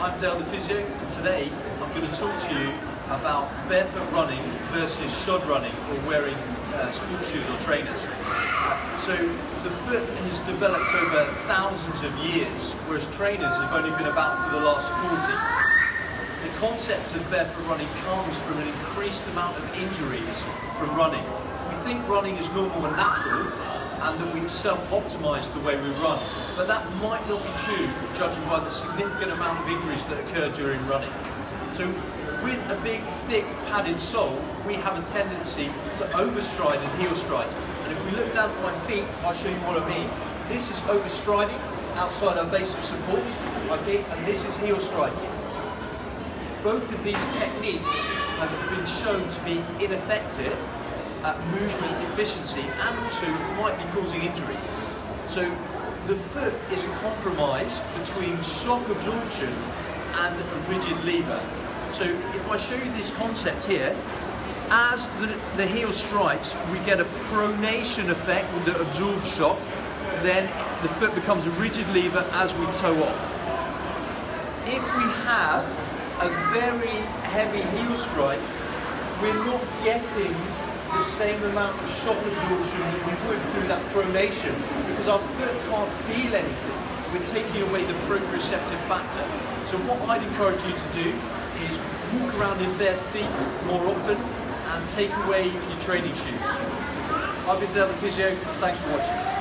I'm Dale the Physio, and today I'm going to talk to you about barefoot running versus shod running or wearing uh, sports shoes or trainers. So the foot has developed over thousands of years, whereas trainers have only been about for the last 40. The concept of barefoot running comes from an increased amount of injuries from running. We think running is normal and natural, and that we self-optimize the way we run. But that might not be true, judging by the significant amount of injuries that occur during running. So with a big, thick, padded sole, we have a tendency to overstride and heel strike. And if we look down at my feet, I'll show you what I mean. This is overstriding outside our base of support, okay, and this is heel striking. Both of these techniques have been shown to be ineffective at movement efficiency and also might be causing injury. So the foot is a compromise between shock absorption and a rigid lever. So if I show you this concept here, as the, the heel strikes, we get a pronation effect that absorbs shock, then the foot becomes a rigid lever as we toe off. If we have a very heavy heel strike, we're not getting the same amount of shock absorption that we would through that pronation because our foot can't feel anything. We're taking away the proprioceptive factor. So what I'd encourage you to do is walk around in bare feet more often and take away your training shoes. I've been Dale the Physio, thanks for watching.